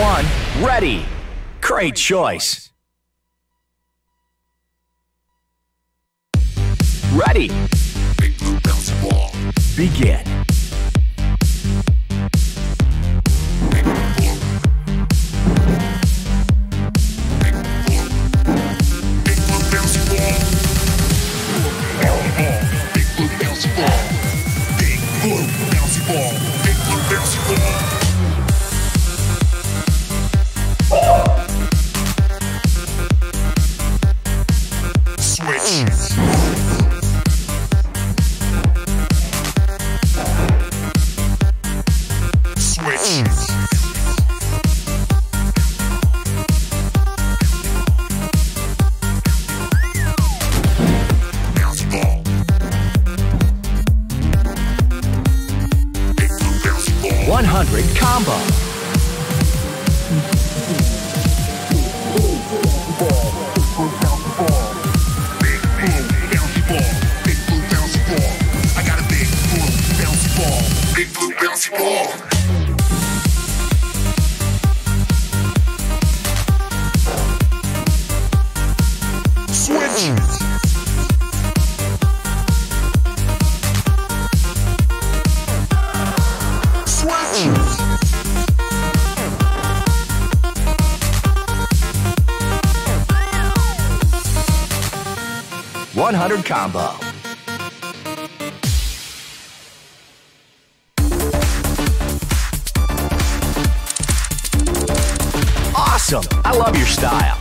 one, ready. Great choice. Ready. Big blue bouncy ball. Begin. Big blue. Bouncy ball. Big blue bouncy ball. 100 combo. Big blue bouncy ball. Big blue bouncy ball. I got a big blue bouncy ball. Big blue bouncy ball. Switch. Switch. 100 combo. Awesome! I love your style.